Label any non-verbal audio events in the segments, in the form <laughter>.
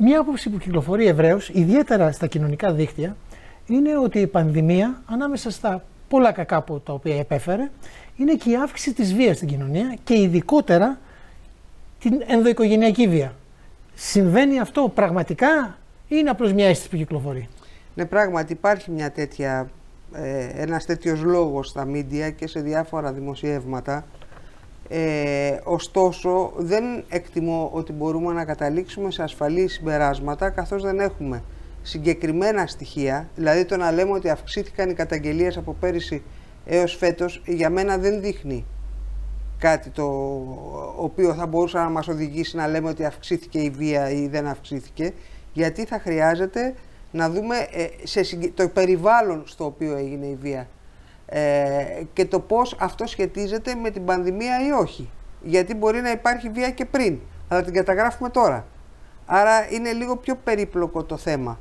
Μία άποψη που κυκλοφορεί ευρέως, ιδιαίτερα στα κοινωνικά δίκτυα, είναι ότι η πανδημία, ανάμεσα στα πολλά κακά που τα οποία επέφερε, είναι και η αύξηση της βίας στην κοινωνία και ειδικότερα την ενδοοικογενειακή βία. Συμβαίνει αυτό πραγματικά ή είναι απλώς μια αίσθηση που κυκλοφορεί; Ναι, πράγματι υπάρχει μια τέτοια, ε, ένας τέτοιος λόγος στα μίντια και σε διάφορα δημοσιεύματα. Ε, ωστόσο, δεν εκτιμώ ότι μπορούμε να καταλήξουμε σε ασφαλή συμπεράσματα καθώς δεν έχουμε συγκεκριμένα στοιχεία. Δηλαδή το να λέμε ότι αυξήθηκαν οι καταγγελίες από πέρυσι έως φέτος για μένα δεν δείχνει κάτι το οποίο θα μπορούσε να μας οδηγήσει να λέμε ότι αυξήθηκε η βία ή δεν αυξήθηκε γιατί θα χρειάζεται να δούμε ε, σε, το περιβάλλον στο οποίο έγινε η βία ε, και το πώς αυτό σχετίζεται με την πανδημία ή όχι. Γιατί μπορεί να υπάρχει βία και πριν, αλλά την καταγράφουμε τώρα. Άρα είναι λίγο πιο περίπλοκο το θέμα.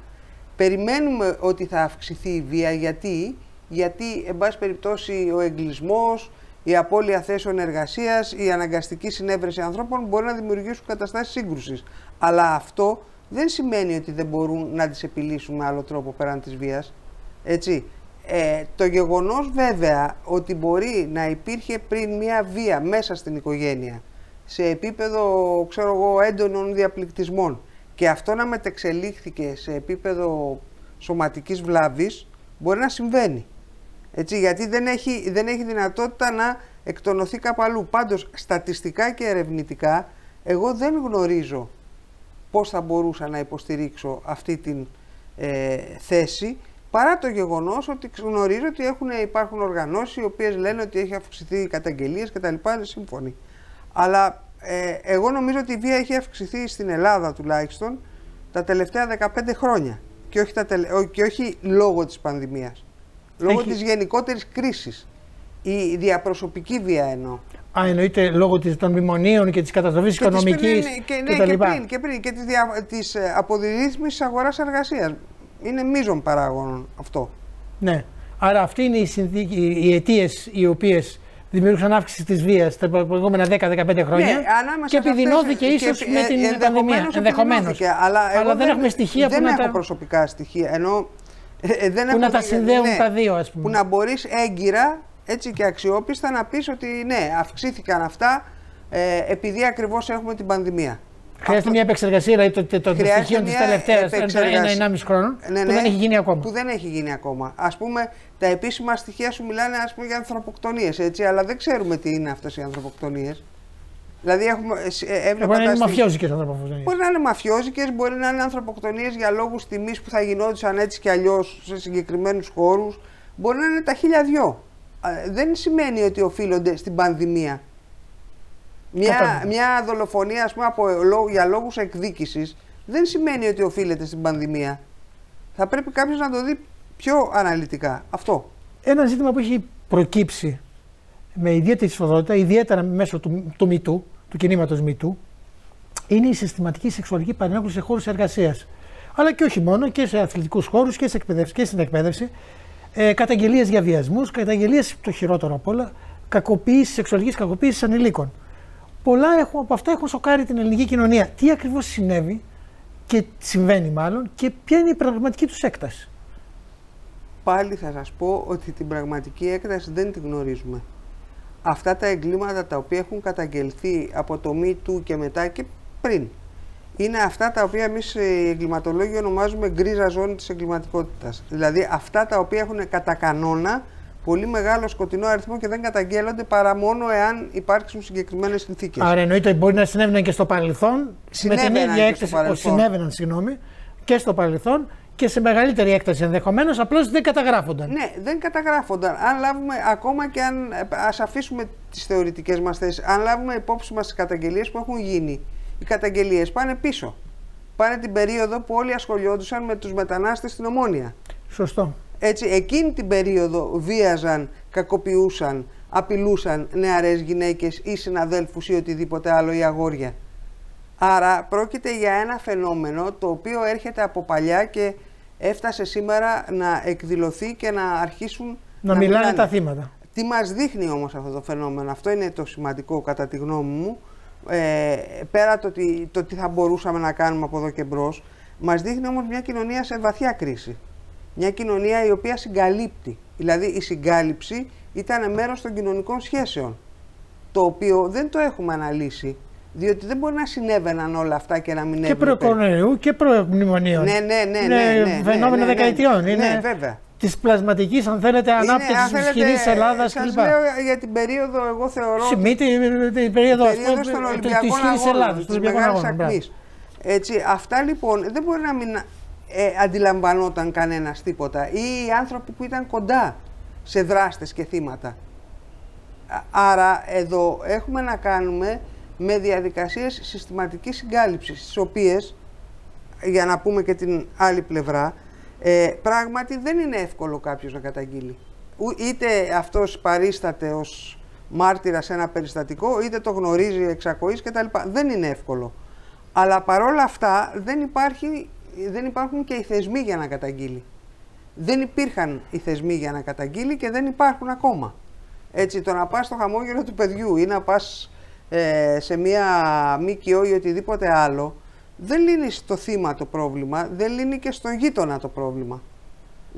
Περιμένουμε ότι θα αυξηθεί η βία γιατί, γιατί εν πάση περιπτώσει ο εγκλισμός, η απώλεια θέσεων εργασίας, η αναγκαστική συνέβρεση ανθρώπων μπορεί να δημιουργήσουν καταστάσεις σύγκρουσης. Αλλά αυτό δεν σημαίνει ότι δεν μπορούν να τις επιλύσουν με άλλο τρόπο πέραν της βίας. Έτσι. Ε, το γεγονός βέβαια ότι μπορεί να υπήρχε πριν μια βία μέσα στην οικογένεια σε επίπεδο ξέρω εγώ, έντονων διαπληκτισμών και αυτό να μετεξελίχθηκε σε επίπεδο σωματικής βλάβης μπορεί να συμβαίνει. Έτσι, γιατί δεν έχει, δεν έχει δυνατότητα να εκτονωθεί κάπου αλλού. Πάντως, στατιστικά και ερευνητικά, εγώ δεν γνωρίζω πώς θα μπορούσα να υποστηρίξω αυτή την ε, θέση παρά το γεγονός ότι γνωρίζω ότι έχουν, υπάρχουν οργανώσεις οι οποίες λένε ότι έχει αυξηθεί οι καταγγελίες και τα λοιπά, είναι σύμφωνοι. Αλλά ε, εγώ νομίζω ότι η βία έχει αυξηθεί στην Ελλάδα τουλάχιστον τα τελευταία 15 χρόνια και όχι, τα και όχι λόγω της πανδημίας. Λόγω έχει... της γενικότερης κρίσης. Η διαπροσωπική βία εννοώ. Α, εννοείται λόγω των μνημονίων και της καταστροφής οικονομικής. Και, ναι, και, πριν, και πριν. Και της δια, της ε, αποδηρύθμιση αγοράς εργασίας. Είναι μείζον παράγον αυτό. Ναι. Άρα αυτή είναι οι, οι αιτίες οι οποίες δημιούργησαν αύξηση της βίας τα προηγούμενα 10-15 χρόνια. Ναι, και επιδεινώθηκε ίσως με την πανδημία. Ενδεχομένως. Αλλά, αλλά δεν έχουμε στοιχεία δεν που. Δεν έχω τα... προσωπικά στοιχεία. Ενώ, ε, ε δεν που να τα συνδέουν ναι, τα δύο, ας πούμε. Που να μπορείς έγκυρα έτσι και αξιόπιστα να πεις ότι ναι, αυξήθηκαν αυτά ε, επειδή ακριβώς έχουμε την πανδημία. Χρειάζεται Αυτό... μια επεξεργασία δηλαδή το, το, το στοιχείο της τελευταία ένα-ενάμιση χρόνων ναι, ναι, που δεν έχει γίνει ακόμα. Που δεν έχει γίνει ακόμα. Α πούμε, τα επίσημα στοιχεία σου μιλάνε ας πούμε, για ανθρωποκτονίες, έτσι, αλλά δεν ξέρουμε τι είναι αυτές οι ανθρωποκτονίες. Δηλαδή, έχουμε, ε, μπορεί να είναι μαφιόζικες ανθρωποκτονίες. Μπορεί να είναι μαφιόζικες, μπορεί να είναι ανθρωποκτονίες για λόγους τιμής που θα γινόντουσαν έτσι κι αλλιώς σε συγκεκριμένους χώρους. Μπορεί να είναι τα χίλια δυο δεν σημαίνει ότι οφείλονται στην πανδημία. Μια, μια δολοφονία, ας πούμε, από, για λόγους εκδίκησης δεν σημαίνει ότι οφείλεται στην πανδημία. Θα πρέπει κάποιος να το δει πιο αναλυτικά. Αυτό. Ένα ζήτημα που έχει προκύψει με ιδιαίτερη σφοδρότητα, ιδιαίτερα μέσω του, του μητού, του κινήματος μητού, είναι η συστηματική σεξουαλική παρενόχληση σε χώρους εργασίας. Αλλά και όχι μόνο, και σε αθλητικούς χώρους και, σε εκπαίδευση, και στην εκπαίδευση ε, καταγγελίες για βιασμούς, καταγγελίες το χειρότερο απ' όλα, κακοποίησης, σεξουαλικής κακοποίησης ανηλίκων. Πολλά έχουν, από αυτά έχουν σοκάρει την ελληνική κοινωνία. Τι ακριβώς συνέβη και συμβαίνει μάλλον και ποια είναι η πραγματική τους έκταση; Πάλι θα σας πω ότι την πραγματική έκταση δεν την γνωρίζουμε. Αυτά τα εγκλήματα τα οποία έχουν καταγγελθεί από το Me και μετά και πριν είναι αυτά τα οποία εμείς οι εγκληματολόγοι ονομάζουμε γκρίζα ζώνη της εγκληματικότητας. Δηλαδή αυτά τα οποία έχουν κατά κανόνα πολύ μεγάλο σκοτεινό αριθμό και δεν καταγγέλλονται παρά μόνο εάν υπάρξουν συγκεκριμένες συνθήκες. Άρα εννοείται ότι μπορεί να συνέβαιναν και στο παρελθόν. Συνέβαιναν με την ίδια έκταση. Συνέβαιναν, συγγνώμη, και στο παρελθόν και σε μεγαλύτερη έκταση ενδεχομένως, απλώς δεν καταγράφονταν. Ναι, δεν καταγράφονταν. Αν λάβουμε, ακόμα και αν. Α αφήσουμε τις θεωρητικές μας θέσεις, αν λάβουμε υπόψη μας τις καταγγελίες που έχουν γίνει οι καταγγελίες πάνε πίσω. Πάνε την περίοδο που όλοι ασχολιόντουσαν με τους μετανάστες στην Ομόνια. Σωστό. Έτσι, εκείνη την περίοδο βίαζαν, κακοποιούσαν, απειλούσαν νεαρές γυναίκες ή συναδέλφους ή οτιδήποτε άλλο ή αγόρια. Άρα πρόκειται για ένα φαινόμενο το οποίο έρχεται από παλιά και έφτασε σήμερα να εκδηλωθεί και να αρχίσουν να, να μιλάνε τα θύματα. Τι μας δείχνει όμως αυτό το φαινόμενο, αυτό είναι το σημαντικό κατά τη γνώμη μου, ε, πέρα το, ότι, το τι θα μπορούσαμε να κάνουμε από εδώ και μπρος, μας δείχνει όμως μια κοινωνία σε βαθιά κρίση. Μια κοινωνία η οποία συγκαλύπτει. Δηλαδή η συγκάλυψη ήταν μέρος των κοινωνικών σχέσεων, το οποίο δεν το έχουμε αναλύσει. Διότι δεν μπορεί να συνέβαιναν όλα αυτά και να μην Και προ-κορονοϊού και προ-μνημονίων. Ναι, ναι, ναι. ναι, ναι, ναι φαινόμενα ναι, ναι, δεκαετιών. Ναι, είναι ναι, βέβαια. Της πλασματικής, αν θέλετε, ανάπτυξης της ισχυρής Ελλάδας κλπ. λέω για την περίοδο, εγώ θεωρώ. Σημεί την, την περίοδο αυτή της ισχυρής Ελλάδας, της μεγάλης Έτσι, αυτά λοιπόν δεν μπορεί να μην ε, αντιλαμβανόταν κανένας τίποτα. Ή οι άνθρωποι που ήταν κοντά σε δράστες και θύματα. Άρα εδώ έχουμε να κάνουμε με διαδικασίες συστηματικής συγκάλυψης, τις οποίες, για να πούμε και την άλλη πλευρά, ε, πράγματι δεν είναι εύκολο κάποιος να καταγγείλει. Είτε αυτός παρίσταται ως μάρτυρας σε ένα περιστατικό, είτε το γνωρίζει εξακοής κτλ. Δεν είναι εύκολο. Αλλά παρόλα αυτά δεν, υπάρχει, δεν υπάρχουν και οι θεσμοί για να καταγγείλει. Δεν υπήρχαν οι θεσμοί για να καταγγείλει και δεν υπάρχουν ακόμα. Έτσι, το να πας στο χαμόγελο του παιδιού ή να πας ε, σε μία ΜΚΟ ή οτιδήποτε άλλο, δεν λύνει στο θύμα το πρόβλημα, δεν λύνει και στον γείτονα το πρόβλημα.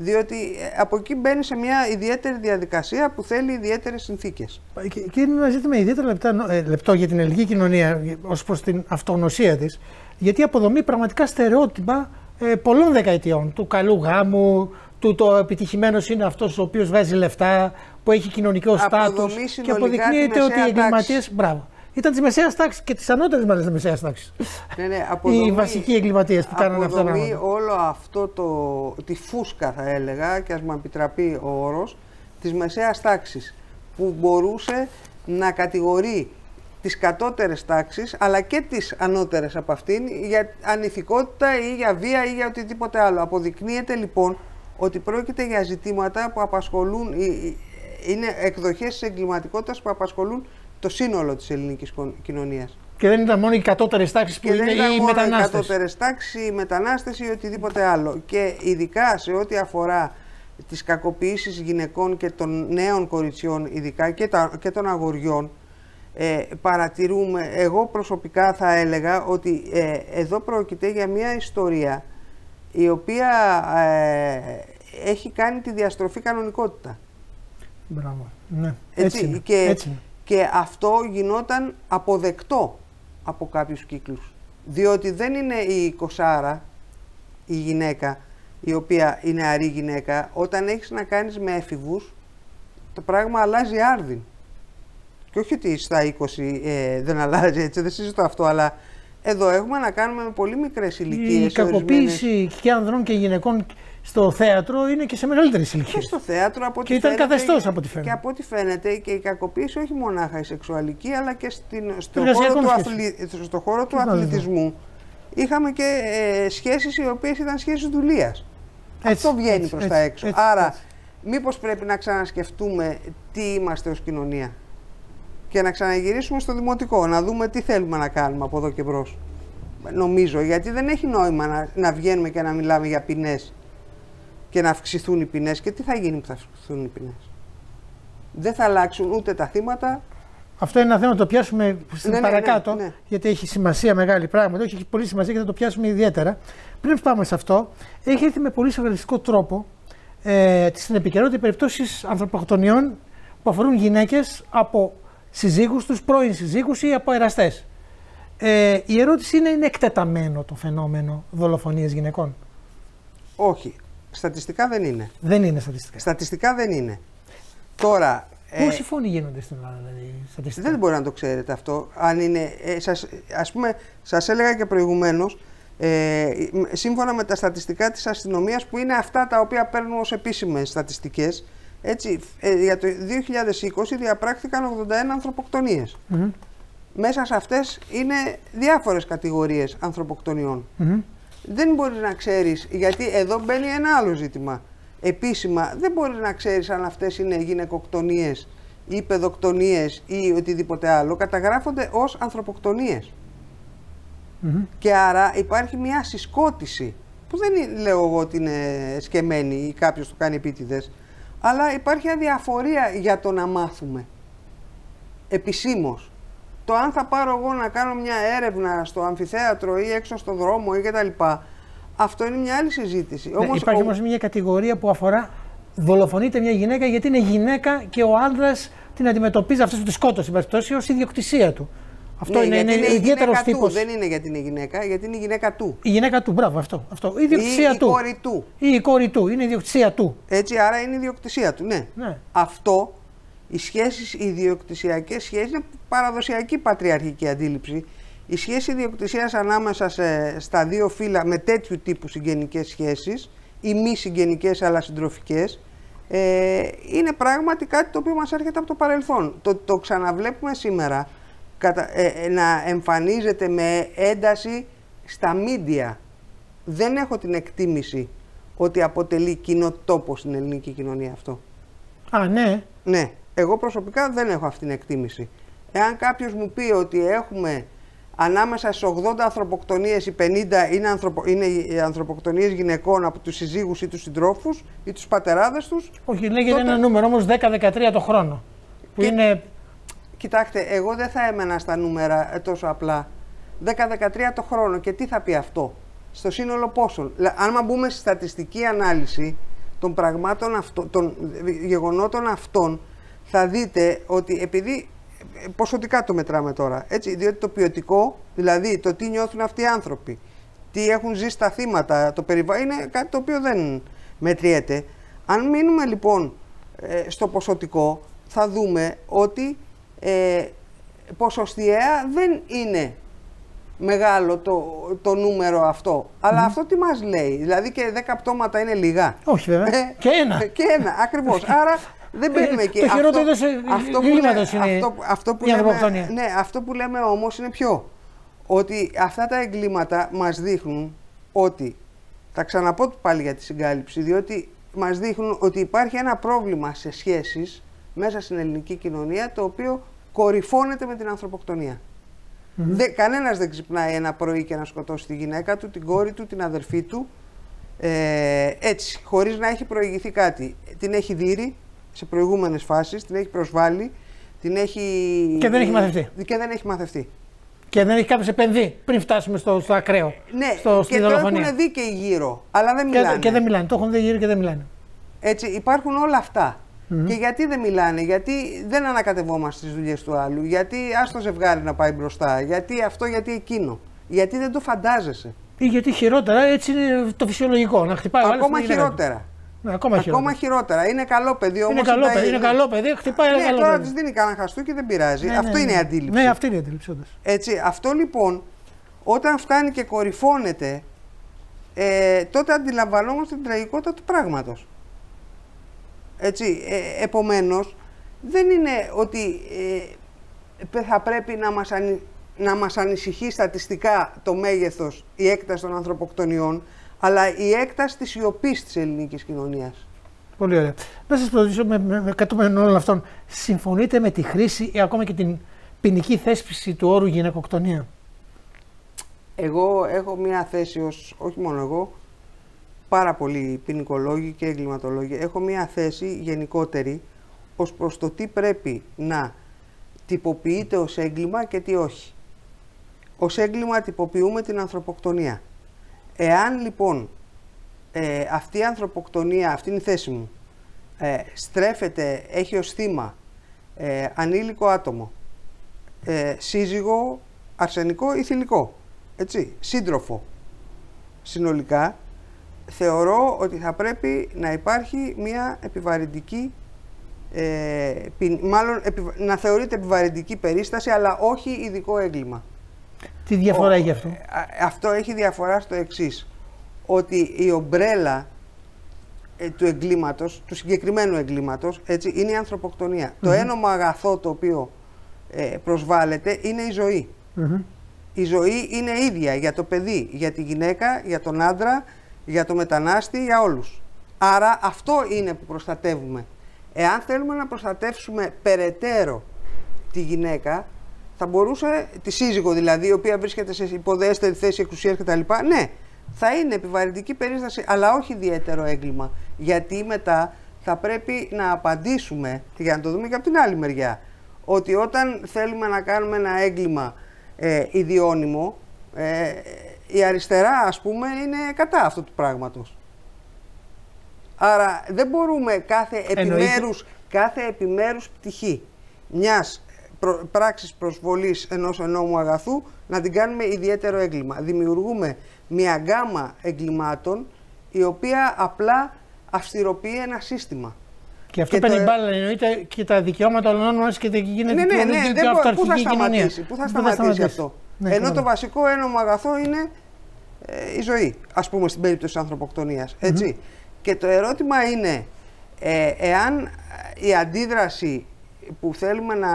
Διότι ε, από εκεί μπαίνει σε μια ιδιαίτερη διαδικασία που θέλει ιδιαίτερες συνθήκες. Και είναι ένα ζήτημα ιδιαίτερα λεπτά, ε, λεπτό για την ελληνική κοινωνία ως προς την αυτογνωσία της, γιατί αποδομεί πραγματικά στερεότυπα ε, πολλών δεκαετιών. Του καλού γάμου, του το επιτυχημένος είναι αυτός ο οποίος βγάζει λεφτά, που έχει κοινωνικό στάτους. Και αποδεικνύεται ότι οι εγκληματίε. Μπράβο ήταν της μεσαίας τάξης και της ανώτερης μάλιστα μεσαίας τάξης. Ναι, ναι, Οι βασικοί εγκληματίες που κάνανε αυτά τα όλο αυτό το, τη φούσκα θα έλεγα και ας μου επιτραπεί ο όρος της μεσαίας τάξης που μπορούσε να κατηγορεί τις κατώτερες τάξεις αλλά και τις ανώτερες από αυτήν για ανηθικότητα ή για βία ή για οτιδήποτε άλλο. Αποδεικνύεται λοιπόν ότι πρόκειται για ζητήματα που απασχολούν, είναι εκδοχές της εγκληματικότητας που απασχολούν το σύνολο της ελληνικής κοινωνίας. Και δεν ήταν μόνο οι κατώτερες τάξεις που και είναι δεν ήταν οι μετανάστες. Οι κατώτερες τάξεις, οι μετανάστες ή οτιδήποτε άλλο. Και ειδικά σε ό,τι αφορά τις κακοποιήσεις γυναικών και των νέων κοριτσιών, ειδικά και, τα, και των αγοριών, ε, παρατηρούμε, εγώ προσωπικά θα έλεγα ότι ε, εδώ πρόκειται για μια ιστορία η οποία ε, έχει κάνει τη διαστροφή κανονικότητα. Μπράβο. Ναι. Έτσι, έτσι, είναι. Και, έτσι και αυτό γινόταν αποδεκτό από κάποιους κύκλους. Διότι δεν είναι η κοσάρα, η γυναίκα, η οποία είναι αρή γυναίκα. Όταν έχεις να κάνεις με έφηβους, το πράγμα αλλάζει άρδιν. Και όχι ότι στα 20 ε, δεν αλλάζει έτσι, δεν συζητώ αυτό, αλλά εδώ έχουμε να κάνουμε με πολύ μικρές ηλικίες. Η κακοποίηση ορισμένες... και ανδρών και γυναικών στο θέατρο είναι και σε μεγαλύτερη ηλικία. Και στο θέατρο από Και ήταν καθεστώς από ό,τι φαίνεται. Και από ό,τι φαίνεται και η κακοποίηση όχι μονάχα η σεξουαλική, αλλά και στην, στο, χώρο του, αθλη, στο χώρο του αθλητισμού. Είχαμε και ε, σχέσεις οι οποίες ήταν σχέσεις δουλείας. Αυτό βγαίνει προς τα έξω. Έτσι, Άρα, έτσι. μήπως πρέπει να ξανασκεφτούμε τι είμαστε ως κοινωνία και να ξαναγυρίσουμε στο δημοτικό, να δούμε τι θέλουμε να κάνουμε από εδώ και μπρος. Νομίζω, γιατί δεν έχει νόημα να, να βγαίνουμε και να μιλάμε για ποινές και να αυξηθούν οι ποινές. Και τι θα γίνει που θα αυξηθούν οι ποινές. Δεν θα αλλάξουν ούτε τα θύματα. Αυτό είναι ένα θέμα να το πιάσουμε στην ναι, ναι, παρακάτω, ναι, ναι, γιατί έχει σημασία μεγάλη πράγμα. Έχει πολύ σημασία και θα το πιάσουμε ιδιαίτερα. Πριν πάμε σε αυτό, έχει έρθει με πολύ σοβαριστικό τρόπο ε, στην επικαιρότητα περιπτώσεις ανθρωποκτονιών που αφορούν γυναίκες από συζύγους τους, πρώην συζύγους ή από εραστές. Ε, η ερώτηση είναι, είναι εκτεταμένο το φαινόμενο δολοφονίες γυναικών; Όχι. Στατιστικά δεν είναι. Δεν είναι στατιστικά. Στατιστικά δεν είναι. Τώρα. Πόσοι ε, φόνοι γίνονται στην Ελλάδα, δηλαδή, στατιστικά. Δεν μπορεί να το ξέρετε αυτό. Αν είναι, ε, σας, ας πούμε, σας έλεγα και προηγουμένως, ε, σύμφωνα με τα στατιστικά της αστυνομίας που είναι αυτά τα οποία παίρνουν ως επίσημες στατιστικές, έτσι, ε, για το 2020 διαπράχθηκαν 81 ανθρωποκτονίες. Μέσα σε αυτές είναι διάφορες κατηγορίες ανθρωποκτονιών δεν μπορείς να ξέρεις, γιατί εδώ μπαίνει ένα άλλο ζήτημα. Επίσημα δεν μπορείς να ξέρεις αν αυτές είναι γυναικοκτονίες ή παιδοκτονίες ή οτιδήποτε άλλο. Καταγράφονται ως ανθρωποκτονίες. Και άρα υπάρχει μια συσκότηση που δεν λέω εγώ ότι είναι σκεμμένη ή κάποιος το κάνει επίτηδες, αλλά υπάρχει αδιαφορία για το να μάθουμε επισήμως Το αν θα πάρω εγώ να κάνω μια έρευνα στο αμφιθέατρο ή έξω στο δρόμο ή κτλ. Αυτό είναι μια άλλη συζήτηση. Ναι, Όμως, υπάρχει ο... όμως μια κατηγορία που αφορά δολοφονείται μια γυναίκα γιατί είναι γυναίκα και ο άντρα την αντιμετωπίζει αυτή τη σκότωση, ως ιδιοκτησία του. Αυτό ναι, είναι, είναι, είναι ιδιαίτερος τύπος. Δεν είναι γιατί είναι γυναίκα, γιατί είναι η γυναίκα του. Η γυναίκα του, μπράβο αυτό. αυτό. Η ιδιοκτησία ή, του. Η κόρη του. Ή η κόρη του. Είναι η ιδιοκτησία του. Έτσι, άρα είναι η ιδιοκτησία του. Ναι. ναι. Αυτό, οι σχέσεις, οι ιδιοκτησιακές σχέσεις, είναι παραδοσιακή πατριαρχική αντίληψη. Η σχέση ιδιοκτησίας ανάμεσα σε, στα δύο φύλλα με τέτοιου τύπου συγγενικές σχέσεις ή μη συγγενικές αλλά συντροφικές, ε, είναι πράγματι κάτι το οποίο μας έρχεται από το παρελθόν. Το, το ξαναβλέπουμε σήμερα κατα, ε, ε, να εμφανίζεται με ένταση στα μίντια. Δεν έχω την εκτίμηση ότι αποτελεί κοινό τόπο στην ελληνική κοινωνία αυτό. Α, ναι. Ναι. Εγώ προσωπικά δεν έχω αυτή την εκτίμηση. Εάν κάποιος μου πει ότι έχουμε ανάμεσα στις 80 ανθρωποκτονίες οι 50 είναι, ανθρωπο, είναι οι ανθρωποκτονίες γυναικών από τους συζύγους ή τους συντρόφους ή τους πατεράδες τους. Όχι, λέγεται τότε... ένα νούμερο όμως 10-13 το χρόνο. Που είναι... Κοιτάξτε, εγώ δεν θα έμενα στα νούμερα ε, τόσο απλά. 10-13 το χρόνο και τι θα πει αυτό; Στο σύνολο πόσων; Αν μπούμε στη στατιστική ανάλυση των πραγμάτων αυτών, των γεγονότων αυτών, θα δείτε ότι επειδή ποσοτικά το μετράμε τώρα. Έτσι, διότι το ποιοτικό, δηλαδή το τι νιώθουν αυτοί οι άνθρωποι, τι έχουν ζήσει τα θύματα, το περιβάλλον, είναι κάτι το οποίο δεν μετριέται. Αν μείνουμε λοιπόν ε, στο ποσοτικό, θα δούμε ότι ε, ποσοστιαία δεν είναι μεγάλο το, το νούμερο αυτό. Αλλά αυτό τι μας λέει, δηλαδή και 10 πτώματα είναι λίγα. Όχι βέβαια, ε, και ένα. Και ένα, ακριβώς. <laughs> Άρα δεν μπαίνουμε εκεί. Το χειρότερο αυτό, αυτό, που είναι αυτό, αυτό που λέμε, ναι, αυτό που λέμε όμως είναι ποιο; Ότι αυτά τα εγκλήματα μας δείχνουν ότι, θα ξαναπώ πάλι για τη συγκάλυψη, διότι μας δείχνουν ότι υπάρχει ένα πρόβλημα σε σχέσεις μέσα στην ελληνική κοινωνία το οποίο κορυφώνεται με την ανθρωποκτονία. Mm-hmm. Δε, κανένας δεν ξυπνάει ένα πρωί και να σκοτώσει τη γυναίκα του, την κόρη του, την αδερφή του, ε, έτσι, χωρίς να έχει προηγηθεί κάτι. Την έχει δει, σε προηγούμενες φάσεις, την έχει προσβάλει, την έχει. Και δεν έχει μαθευτεί. Και δεν έχει μαθευτεί. Και δεν έχει κάποιος επενδύ πριν φτάσουμε στο, στο ακραίο. Ναι, στο, και το έχουν δει και γύρω, αλλά δεν μιλάνε. Και, και δεν μιλάνε. Το έχουν δει γύρω και δεν μιλάνε. Έτσι, υπάρχουν όλα αυτά. Mm-hmm. Και γιατί δεν μιλάνε, γιατί δεν ανακατευόμαστε στις δουλειές του άλλου, γιατί ας το ζευγάρι να πάει μπροστά, γιατί αυτό, γιατί εκείνο. Γιατί δεν το φαντάζεσαι. Ή γιατί χειρότερα, έτσι είναι το φυσιολογικό. Να χτυπάει Ακόμα χειρότερα. Ναι, ακόμα, ακόμα χειρότερα. Είναι καλό παιδί όμως. Είναι, καλό, παιδί, είναι καλό παιδί, χτυπάει ναι, καλό τώρα της δίνει κανένα χαστού και δεν πειράζει. Ναι, αυτό ναι, είναι η ναι. αντίληψη. Ναι, αυτή είναι η αντίληψη. Όντως. Έτσι, αυτό λοιπόν, όταν φτάνει και κορυφώνεται, ε, τότε αντιλαμβανόμαστε την τραγικότητα του πράγματος. Έτσι, ε, επομένως, δεν είναι ότι ε, θα πρέπει να μας, ανη, να μας ανησυχεί στατιστικά το μέγεθος, η έκταση των ανθρωποκτονιών, αλλά η έκταση της σιωπής της ελληνικής κοινωνίας. Πολύ ωραία. Να σας ρωτήσω με, με, με κατούμενων όλων αυτών, συμφωνείτε με τη χρήση ή ακόμα και την ποινική θέσπιση του όρου γυναικοκτονία; Εγώ έχω μία θέση ως, όχι μόνο εγώ, πάρα πολλοί ποινικολόγοι και εγκληματολόγοι. Έχω μία θέση γενικότερη ως προς το τι πρέπει να τυποποιείται ως έγκλημα και τι όχι. Ως έγκλημα τυποποιούμε την ανθρωποκτονία. Εάν λοιπόν ε, αυτή η ανθρωποκτονία, αυτή είναι η θέση μου, ε, στρέφεται, έχει ως θύμα ε, ανήλικο άτομο, ε, σύζυγο, αρσενικό ή θηλυκό, έτσι, σύντροφο συνολικά, θεωρώ ότι θα πρέπει να υπάρχει μια επιβαρυντική, ε, μάλλον να θεωρείται επιβαρυντική περίσταση, αλλά όχι ειδικό έγκλημα. Τι διαφορά έχει αυτό; Αυτό έχει διαφορά στο εξής. Ότι η ομπρέλα ε, του εγκλήματος, του συγκεκριμένου εγκλήματος, έτσι, είναι η ανθρωποκτονία. Το ένομα αγαθό το οποίο ε, προσβάλλεται είναι η ζωή. Η ζωή είναι ίδια για το παιδί, για τη γυναίκα, για τον άντρα, για το μετανάστη, για όλους. Άρα αυτό είναι που προστατεύουμε. Εάν θέλουμε να προστατεύσουμε περαιτέρω τη γυναίκα, θα μπορούσε, τη σύζυγο δηλαδή, η οποία βρίσκεται σε υποδέστερη θέση εξουσίας κτλ. Ναι, θα είναι επιβαρυντική περίσταση, αλλά όχι ιδιαίτερο έγκλημα. Γιατί μετά θα πρέπει να απαντήσουμε, για να το δούμε και από την άλλη μεριά, ότι όταν θέλουμε να κάνουμε ένα έγκλημα ε, ιδιώνυμο, ε, η αριστερά ας πούμε είναι κατά αυτού του πράγματος. Άρα δεν μπορούμε κάθε επιμέρους, κάθε επιμέρους πτυχή μιας προ, πράξης προσβολής ενός ενόμου αγαθού να την κάνουμε ιδιαίτερο έγκλημα. Δημιουργούμε μια γκάμα εγκλημάτων η οποία απλά αυστηροποιεί ένα σύστημα. Και αυτό παίρνει το... μπάλα, εννοείται και τα δικαιώματα όλων μας και δεν γίνεται ναι, ναι, ναι, πιο αυταρχική πού θα σταματήσει, Πού θα σταματήσει αυτό; Ναι, Ενώ το βασικό ένομο αγαθό είναι ε, η ζωή, ας πούμε στην περίπτωση της ανθρωποκτονίας, έτσι. Και το ερώτημα είναι, ε, εάν η αντίδραση που θέλουμε να,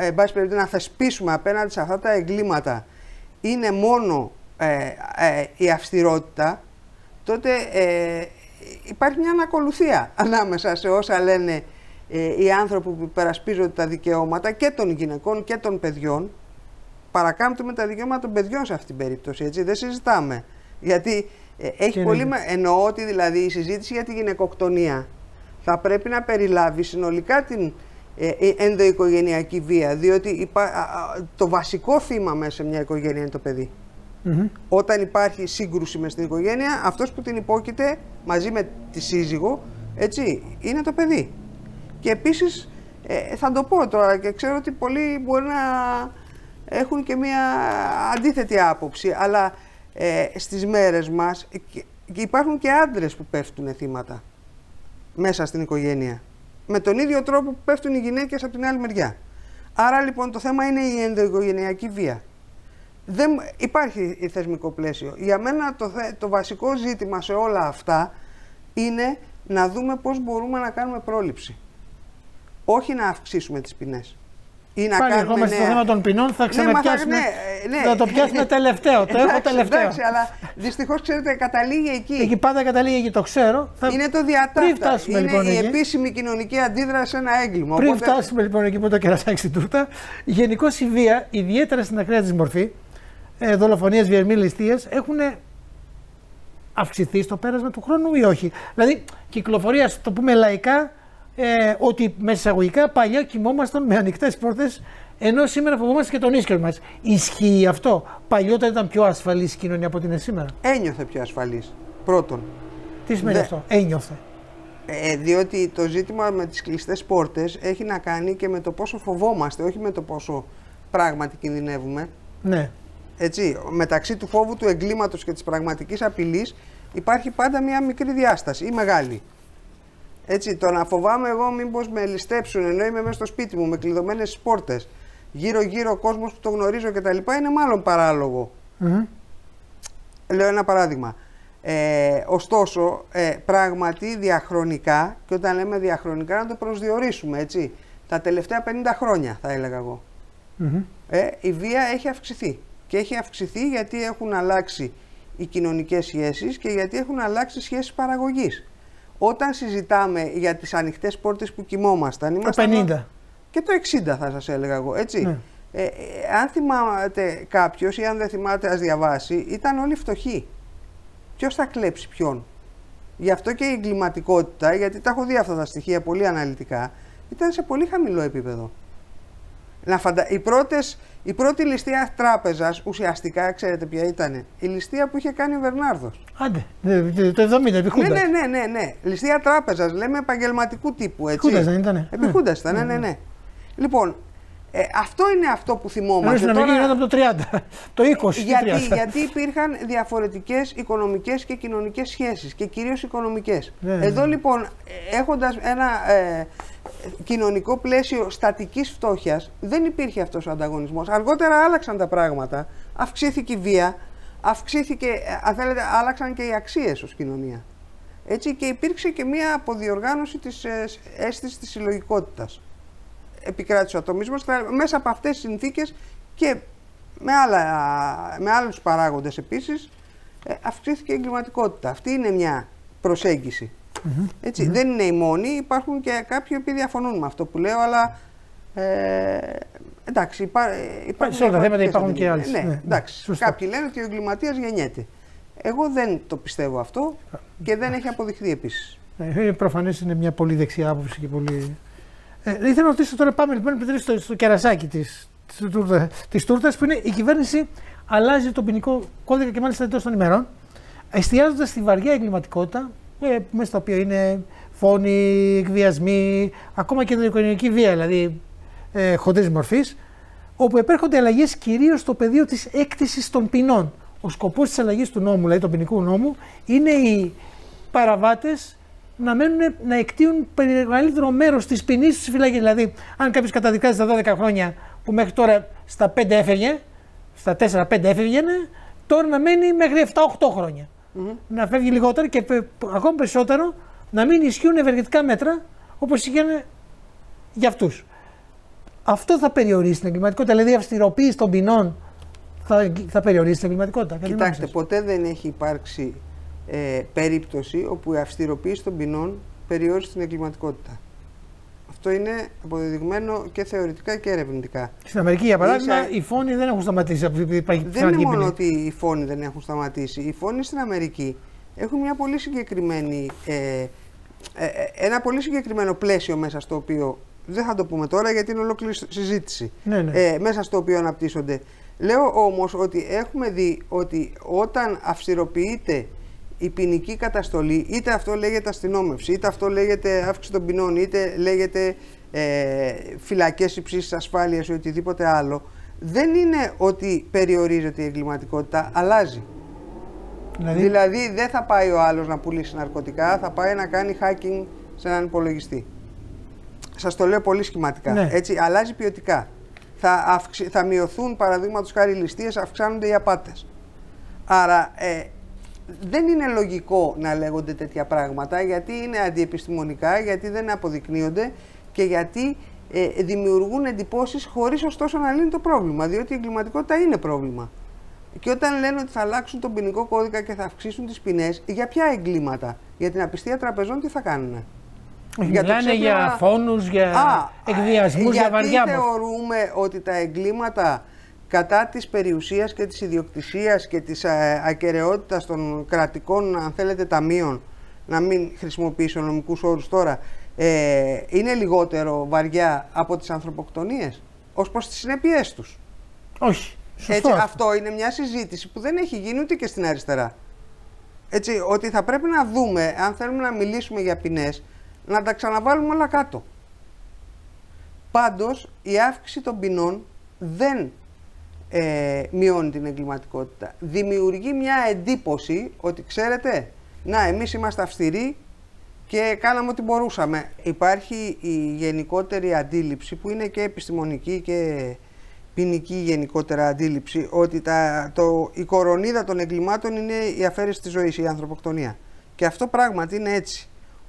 εν πάση περιπτώσει, να θεσπίσουμε απέναντι σε αυτά τα εγκλήματα είναι μόνο ε, ε, η αυστηρότητα, τότε ε, υπάρχει μια ανακολουθία ανάμεσα σε όσα λένε ε, οι άνθρωποι που υπερασπίζονται τα δικαιώματα και των γυναικών και των παιδιών. Παρακάμπτουμε τα δικαιώματα των παιδιών σε αυτή την περίπτωση, έτσι, δεν συζητάμε. Γιατί ε, έχει πολύ... Με... Εννοώ ότι δηλαδή η συζήτηση για τη γυναικοκτονία θα πρέπει να περιλάβει συνολικά την ε, ενδοοικογενειακή βία, διότι το βασικό θύμα μέσα σε μια οικογένεια είναι το παιδί. Όταν υπάρχει σύγκρουση μες στην οικογένεια, αυτός που την υπόκειται μαζί με τη σύζυγο, έτσι, είναι το παιδί. Και επίσης, ε, θα το πω τώρα και ξέρω ότι πολλοί μπορεί να έχουν και μια αντίθετη άποψη, αλλά ε, στις μέρες μας υπάρχουν και άντρες που πέφτουν θύματα μέσα στην οικογένεια. Με τον ίδιο τρόπο που πέφτουν οι γυναίκες από την άλλη μεριά. Άρα λοιπόν το θέμα είναι η ενδοοικογενειακή βία δεν υπάρχει θεσμικό πλαίσιο. Για μένα το, το βασικό ζήτημα σε όλα αυτά είναι να δούμε πώς μπορούμε να κάνουμε πρόληψη. Όχι να αυξήσουμε τις ποινές. Ή να Πάλι κάνουμε νέα... στο θέμα των ποινών θα ναι, ξαναπιάσουμε. Ναι, ναι, ναι. Θα το πιάσουμε τελευταίο. Το έχω τελευταίο. Εντάξει, αλλά δυστυχώς ξέρετε, καταλήγει εκεί. Εκεί πάντα καταλήγει εκεί, το ξέρω. Θα... Είναι το διατάφτα. Είναι λοιπόν η εκεί. επίσημη κοινωνική αντίδραση σε ένα έγκλημα. Πριν οπότε... φτάσουμε λοιπόν εκεί που το κερασάκι στην τούρτα, γενικώ η βία, ιδιαίτερα στην ακραία της μορφή, ε, δολοφονίες, βιασμοί, ληστείες έχουν αυξηθεί στο πέρασμα του χρόνου ή όχι; Δηλαδή, κυκλοφορία, το πούμε λαϊκά, ε, ότι με εισαγωγικά παλιά κοιμόμασταν με ανοιχτές πόρτες, ενώ σήμερα φοβόμαστε και τον ίσκιο μας. Ισχύει αυτό; Παλιότερα ήταν πιο ασφαλής η κοινωνία από ότι είναι σήμερα; Ένιωθε πιο ασφαλής. Πρώτον. Τι σημαίνει αυτό, ένιωθε. Ε, διότι το ζήτημα με τις κλειστές πόρτες έχει να κάνει και με το πόσο φοβόμαστε, όχι με το πόσο πράγματι κινδυνεύουμε. Ναι. Έτσι, μεταξύ του φόβου του εγκλήματος και της πραγματικής απειλής υπάρχει πάντα μια μικρή διάσταση ή μεγάλη. Έτσι, το να φοβάμαι εγώ μήπως με ληστέψουν ενώ είμαι μέσα στο σπίτι μου με κλειδωμένες πόρτες, γύρω-γύρω ο κόσμος που το γνωρίζω κτλ. είναι μάλλον παράλογο. Λέω ένα παράδειγμα. Ε, ωστόσο, ε, πράγματι διαχρονικά, και όταν λέμε διαχρονικά να το προσδιορίσουμε, έτσι, τα τελευταία 50 χρόνια θα έλεγα εγώ, ε, η βία έχει αυξηθεί. Και έχει αυξηθεί γιατί έχουν αλλάξει οι κοινωνικές σχέσεις και γιατί έχουν αλλάξει σχέσεις παραγωγής. Όταν συζητάμε για τις ανοιχτές πόρτες που κοιμόμασταν... Το 50. Και το 60 θα σας έλεγα εγώ, έτσι. Ναι. Ε, ε, αν θυμάται κάποιος ή αν δεν θυμάται ας διαβάσει, ήταν όλοι φτωχοί. Ποιος θα κλέψει ποιον; Γι' αυτό και η εγκληματικότητα, γιατί τα έχω δει αυτά τα στοιχεία πολύ αναλυτικά, ήταν σε πολύ χαμηλό επίπεδο. Να φαντα... οι πρώτες η πρώτη ληστεία τράπεζας ουσιαστικά, ξέρετε ποια ήταν, η ληστεία που είχε κάνει ο Βερνάρδος. Άντε, το 70, επί Ναι, ναι, ναι, ναι, ναι. Ληστεία τράπεζας, λέμε επαγγελματικού τύπου. Έτσι. Χούντας δεν ήταν. Επί ναι. ήταν, ναι, ναι, ναι, ναι. Λοιπόν, ε, αυτό είναι αυτό που θυμόμαστε. Στην Αμερική τώρα... από το 30, το 20. Γιατί, γιατί υπήρχαν διαφορετικές οικονομικές και κοινωνικές σχέσεις και κυρίως οικονομικές. Ναι, ναι, Εδώ λοιπόν, έχοντας ένα ε, κοινωνικό πλαίσιο στατικής φτώχειας, δεν υπήρχε αυτός ο ανταγωνισμός. Αργότερα άλλαξαν τα πράγματα. Αυξήθηκε η βία, αυξήθηκε, αν θέλετε, άλλαξαν και οι αξίες ως κοινωνία. Έτσι και υπήρξε και μια αποδιοργάνωση της ε, αίσθησης της συλλογικότητας επικράτησε ο ατομισμός μέσα από αυτές τις συνθήκες και με, άλλα, με άλλους παράγοντες επίσης ε, αυξήθηκε η εγκληματικότητα. Αυτή είναι μια προσέγγιση. Ετσι Δεν είναι η μόνη, υπάρχουν και κάποιοι που διαφωνούν με αυτό που λέω, αλλά ε, εντάξει, υπά, υπάρχουν. Σε όλα τα θέματα υπάρχουν και άλλες. Ναι, ναι, εντάξει. Κάποιοι λένε ότι ο εγκληματίας γεννιέται. Εγώ δεν το πιστεύω αυτό και δεν έχει αποδειχθεί επίσης. Ε, Προφανώ είναι μια πολύ δεξιά άποψη και πολύ Ε, ήθελα να ρωτήσω τώρα, πάμε λοιπόν στο, στο κερασάκι της της τούρτας, που είναι η κυβέρνηση αλλάζει τον ποινικό κώδικα και μάλιστα εντός των ημερών, εστιάζοντας στη βαριά εγκληματικότητα, ε, μέσα στο οποίο είναι φόνοι, εκβιασμοί, ακόμα και την οικογενειακή βία, δηλαδή ε, χοντρής μορφής, όπου επέρχονται αλλαγές κυρίως στο πεδίο της έκτησης των ποινών. Ο σκοπός της αλλαγής του νόμου, δηλαδή του ποινικού νόμου, είναι οι παραβάτες να, μένουν, να εκτείουν μεγαλύτερο μέρος της ποινής τους φυλακή. Δηλαδή, αν κάποιος καταδικάζει στα 12 χρόνια που μέχρι τώρα στα 5 έφευγε, στα 4-5 έφευγε, τώρα να μένει μέχρι 7-8 χρόνια. Mm-hmm. Να φεύγει λιγότερο και ακόμα περισσότερο να μην ισχύουν ευεργετικά μέτρα όπως είχαν για αυτούς. Αυτό θα περιορίσει την εγκληματικότητα. Δηλαδή, η αυστηροποίηση των ποινών θα, θα περιορίσει την εγκληματικότητα. Κοιτάξτε, ποτέ δεν έχει υπάρξει ε, περίπτωση όπου η αυστηροποίηση των ποινών περιόρισε την εγκληματικότητα. Αυτό είναι αποδεδειγμένο και θεωρητικά και ερευνητικά. Στην Αμερική, για παράδειγμα, οι φόνοι δεν έχουν σταματήσει. Δεν είναι μόνο ότι οι φόνοι δεν έχουν σταματήσει. Οι φόνοι στην Αμερική έχουν μια πολύ συγκεκριμένη, ε, ε, ε, ένα πολύ συγκεκριμένο πλαίσιο μέσα στο οποίο. Δεν θα το πούμε τώρα γιατί είναι ολόκληρη συζήτηση. Ναι, ναι. Ε, μέσα στο οποίο αναπτύσσονται. Λέω όμως ότι έχουμε δει ότι όταν αυστηροποιείται η ποινική καταστολή, είτε αυτό λέγεται αστυνόμευση, είτε αυτό λέγεται αύξηση των ποινών, είτε λέγεται ε, φυλακές υψής ασφάλειας ή οτιδήποτε άλλο, δεν είναι ότι περιορίζεται η εγκληματικότητα, αλλάζει. Δηλαδή, δηλαδή δεν θα πάει ο άλλος να πουλήσει ναρκωτικά, θα πάει να κάνει hacking σε έναν υπολογιστή. Σας το λέω πολύ σχηματικά. Ναι. Έτσι, αλλάζει ποιοτικά. Θα, αυξη... θα μειωθούν παραδείγματος χάρη ληστείες, αυξάνονται οι απάτες. Άρα ε, δεν είναι λογικό να λέγονται τέτοια πράγματα γιατί είναι αντιεπιστημονικά, γιατί δεν αποδεικνύονται και γιατί ε, δημιουργούν εντυπώσεις χωρίς ωστόσο να λύνει το πρόβλημα, διότι η εγκληματικότητα είναι πρόβλημα. Και όταν λένε ότι θα αλλάξουν τον ποινικό κώδικα και θα αυξήσουν τις ποινές, για ποια εγκλήματα, για την απιστία τραπεζών τι θα κάνουν. Για Μιλάνε για φόνους, για εκβιασμούς, για βαριά Γιατί θεωρούμε ότι τα εγκλήματα κατά της περιουσίας και της ιδιοκτησίας και της ε, ακαιρεότητας των κρατικών, αν θέλετε, ταμείων, να μην χρησιμοποιήσω νομικούς όρους τώρα, ε, είναι λιγότερο βαριά από τις ανθρωποκτονίες, ως προς τις συνέπειές τους; Όχι. Έτσι, αυτό είναι μια συζήτηση που δεν έχει γίνει ούτε και στην αριστερά. Έτσι, ότι θα πρέπει να δούμε, αν θέλουμε να μιλήσουμε για ποινές, να τα ξαναβάλουμε όλα κάτω. Πάντως, η αύξηση των ποινών δεν ε, μειώνει την εγκληματικότητα. Δημιουργεί μια εντύπωση ότι ξέρετε, να εμείς είμαστε αυστηροί και κάναμε ό,τι μπορούσαμε. Υπάρχει η γενικότερη αντίληψη που είναι και επιστημονική και ποινική γενικότερα αντίληψη ότι τα, το, η κορονίδα των εγκλημάτων είναι η αφαίρεση της ζωής, η ανθρωποκτονία. Και αυτό πράγματι είναι έτσι.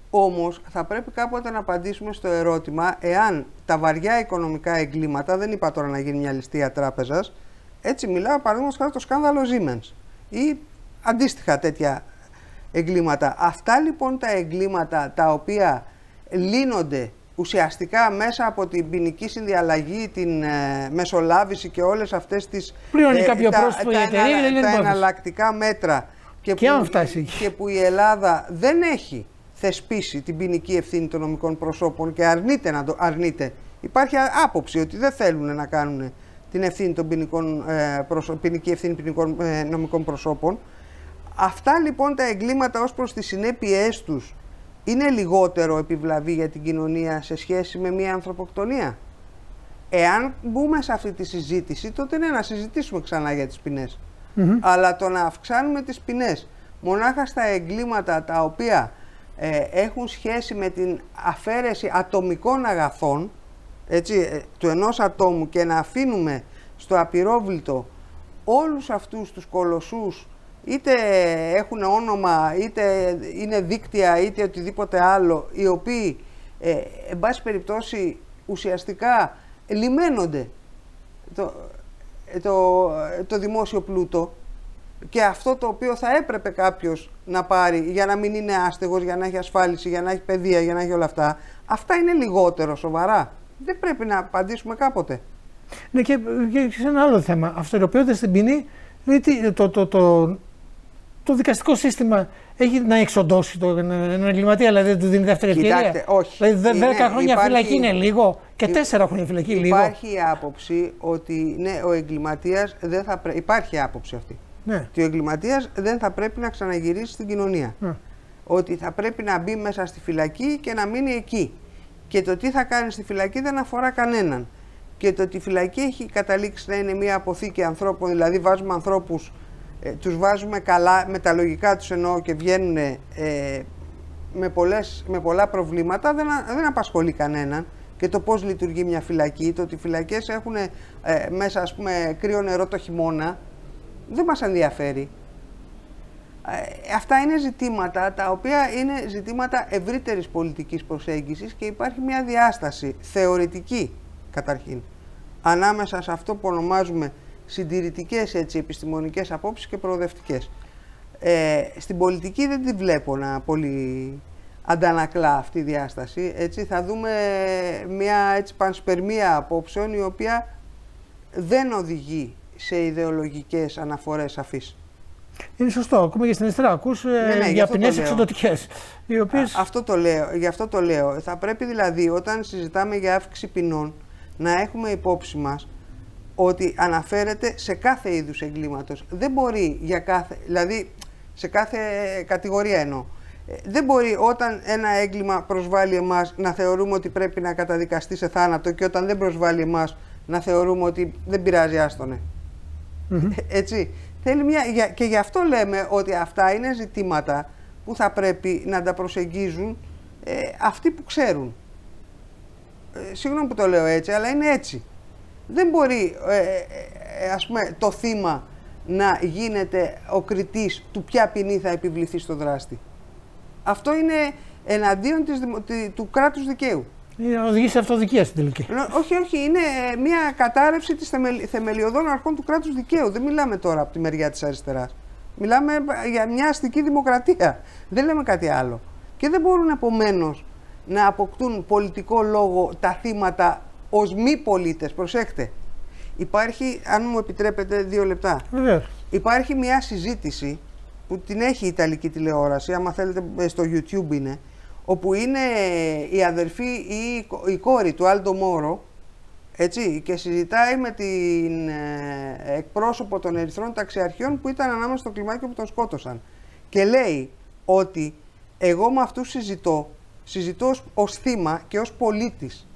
Όμως θα πρέπει κάποτε να απαντήσουμε στο ερώτημα εάν τα βαριά οικονομικά εγκλήματα, δεν είπα τώρα να γίνει μια ληστεία τράπεζας, έτσι μιλάω παραδείγματος χάρη το σκάνδαλο Siemens ή αντίστοιχα τέτοια εγκλήματα. Αυτά λοιπόν τα εγκλήματα τα οποία λύνονται ουσιαστικά μέσα από την ποινική συνδιαλλαγή, την ε, μεσολάβηση και όλες αυτές τις Πληρώνει ε, κάποιο τα, πρόσωπο τα, τα, τα εναλλακτικά μέτρα και, και, που, και που η Ελλάδα δεν έχει θεσπίσει την ποινική ευθύνη των νομικών προσώπων και αρνείται να το αρνείται. Υπάρχει άποψη ότι δεν θέλουν να κάνουν την ευθύνη των ποινικών, ε, προσω... ποινική ευθύνη ποινικών ε, νομικών προσώπων. Αυτά λοιπόν τα εγκλήματα ως προς τις συνέπειές τους είναι λιγότερο επιβλαβή για την κοινωνία σε σχέση με μια ανθρωποκτονία; Εάν μπούμε σε αυτή τη συζήτηση, τότε ναι, να συζητήσουμε ξανά για τις ποινές. Αλλά το να αυξάνουμε τις ποινές μονάχα στα εγκλήματα τα οποία ε, έχουν σχέση με την αφαίρεση ατομικών αγαθών, έτσι, ε, του ενός ατόμου και να αφήνουμε στο απειρόβλητο όλους αυτούς τους κολοσσούς είτε έχουν όνομα, είτε είναι δίκτυα, είτε οτιδήποτε άλλο, οι οποίοι, ε, εν πάση περιπτώσει, ουσιαστικά λιμένονται το, το, το δημόσιο πλούτο και αυτό το οποίο θα έπρεπε κάποιος να πάρει για να μην είναι άστεγος, για να έχει ασφάλιση, για να έχει παιδεία, για να έχει όλα αυτά, αυτά είναι λιγότερο σοβαρά δεν πρέπει να απαντήσουμε κάποτε. Ναι, και, και σε ένα άλλο θέμα. Αυτοειροποιώντα την ποινή, δηλαδή το, το, το, το δικαστικό σύστημα έχει να εξοντώσει τον εγκληματία, δηλαδή δεν του δίνει δεύτερη ευκαιρία. όχι. Δηλαδή 10 χρόνια υπάρχει, φυλακή είναι λίγο και 4 χρόνια φυλακή υπάρχει λίγο. Υπάρχει η άποψη ότι ναι, ο εγκληματίας δεν θα πρέπει. Υπάρχει άποψη αυτή. Ναι. Ότι ο εγκληματίας δεν θα πρέπει να ξαναγυρίσει στην κοινωνία. Ναι. Ότι θα πρέπει να μπει μέσα στη φυλακή και να μείνει εκεί. Και το τι θα κάνει στη φυλακή δεν αφορά κανέναν. Και το ότι η φυλακή έχει καταλήξει να είναι μια αποθήκη ανθρώπων, δηλαδή βάζουμε ανθρώπους ε, τους βάζουμε καλά, με τα λογικά τους εννοώ και βγαίνουν ε, με, πολλές, με πολλά προβλήματα, δεν, δεν απασχολεί κανέναν και το πώς λειτουργεί μια φυλακή, το ότι οι φυλακές έχουν ε, μέσα ας πούμε κρύο νερό το χειμώνα, δεν μας ενδιαφέρει. Ε, αυτά είναι ζητήματα τα οποία είναι ζητήματα ευρύτερης πολιτικής προσέγγισης και υπάρχει μια διάσταση θεωρητική καταρχήν ανάμεσα σε αυτό που ονομάζουμε συντηρητικές έτσι, επιστημονικές απόψεις και προοδευτικές. Ε, στην πολιτική δεν τη βλέπω να πολύ αντανακλά αυτή η διάσταση. Έτσι, θα δούμε μια έτσι, πανσπερμία απόψεων η οποία δεν οδηγεί σε ιδεολογικές αναφορές αφής. Είναι σωστό. Ακούμε και στην αριστερά. Ακούς ε, ναι, ναι, για ποινές εξοδοτικές. Οι οποίες... αυτό το λέω. Γι' αυτό το λέω. Θα πρέπει δηλαδή όταν συζητάμε για αύξηση ποινών να έχουμε υπόψη μας ότι αναφέρεται σε κάθε είδους εγκλήματος. Δεν μπορεί για κάθε, δηλαδή σε κάθε κατηγορία εννοώ. Ε, δεν μπορεί όταν ένα έγκλημα προσβάλλει εμάς να θεωρούμε ότι πρέπει να καταδικαστεί σε θάνατο και όταν δεν προσβάλλει εμάς να θεωρούμε ότι δεν πειράζει άστονε. Έτσι. Θέλει μια, και γι' αυτό λέμε ότι αυτά είναι ζητήματα που θα πρέπει να τα προσεγγίζουν ε, αυτοί που ξέρουν. Ε, συγγνώμη που το λέω έτσι, αλλά είναι έτσι δεν μπορεί ε, ε, ε, ας πούμε, το θύμα να γίνεται ο κριτής του ποια ποινή θα επιβληθεί στο δράστη. Αυτό είναι εναντίον της, του κράτους δικαίου. Οδηγείς σε αυτοδικία στην τελική. Όχι, όχι. Είναι μια κατάρρευση της θεμελιωδών αρχών του κράτους δικαίου. Δεν μιλάμε τώρα από τη μεριά της αριστεράς. Μιλάμε για μια αστική δημοκρατία. Δεν λέμε κάτι άλλο. Και δεν μπορούν επομένως να αποκτούν πολιτικό λόγο τα θύματα ως μη πολίτες, προσέξτε. Υπάρχει, αν μου επιτρέπετε, δύο λεπτά. Βεβαίως. Υπάρχει μια συζήτηση που την έχει η Ιταλική τηλεόραση, άμα θέλετε ε, στο YouTube είναι, όπου είναι η αδερφή ή η κόρη του Άλντο Μόρο, έτσι, και συζητάει με την ε, εκπρόσωπο των ερυθρών ταξιαρχιών που ήταν ανάμεσα στο κλιμάκιο που τον σκότωσαν. Και λέει ότι εγώ με αυτούς συζητώ, συζητώ ως θύμα και ως πολίτης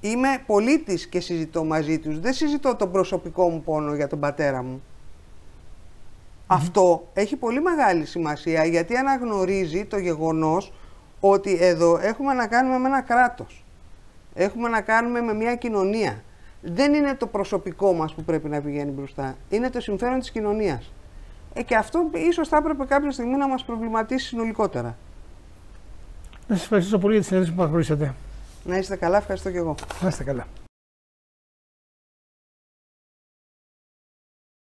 είμαι πολίτης και συζητώ μαζί τους. Δεν συζητώ τον προσωπικό μου πόνο για τον πατέρα μου. Αυτό έχει πολύ μεγάλη σημασία γιατί αναγνωρίζει το γεγονός ότι εδώ έχουμε να κάνουμε με ένα κράτος. Έχουμε να κάνουμε με μια κοινωνία. Δεν είναι το προσωπικό μας που πρέπει να πηγαίνει μπροστά. Είναι το συμφέρον της κοινωνίας. Ε, και αυτό ίσως θα έπρεπε κάποια στιγμή να μας προβληματίσει συνολικότερα. Να σας ευχαριστήσω πολύ για τη συνέντευξη που παραχωρήσατε. Να είστε καλά, ευχαριστώ και εγώ. Να είστε καλά.